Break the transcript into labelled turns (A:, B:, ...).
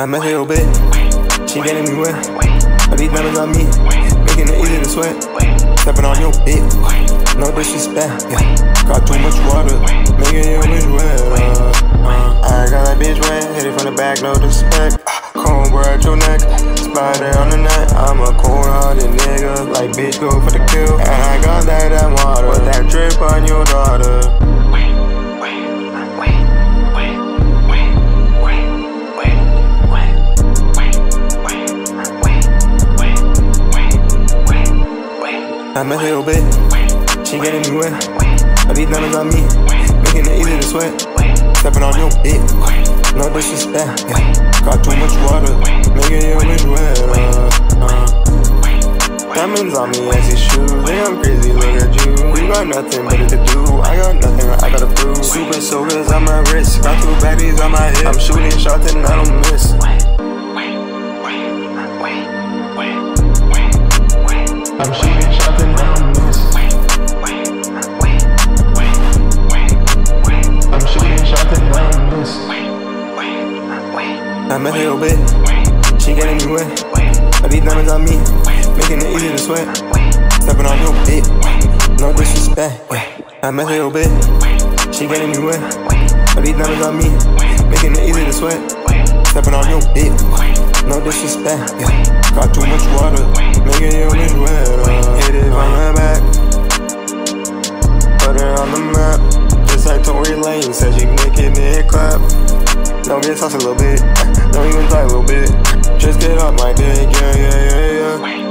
A: I met her bitch, she getting me wet. All these diamonds on me, making it easy to sweat. Stepping on your bitch, no disrespect. Yeah. Got too much water, making your bitch wet. Uh, uh, I got that bitch wet, hit it from the back, no disrespect. Comb at your neck, spider on the neck. I'm a cold hearted nigga, like bitch go for the kill. And I got that that water, with that drip on your daughter. I met her bit, she getting me wet. All these diamonds on me, making it easy to sweat. Stepping on your bitch, no disrespect. Yeah. Got too much water, making your bitch wet. Uh, uh. Diamonds on me as shoes, think I'm crazy, look at you. You got nothing better to do, I got nothing I gotta prove. Super soakers on my wrist, got two baddies on my hip. I'm shooting shots and I don't miss. I'm shooting shots met her bitch, she getting me wet. All these diamonds on me, making it easy to sweat. Stepping on your bitch, no disrespect. I met her bitch, she getting me wet. All these diamonds on me, making it easy to sweat. Stepping on your bitch, no disrespect. Yeah. Got too much water, making your Don't get sauce a little bit. Don't even talk a little bit. Just get up my dick, yeah, yeah, yeah, yeah.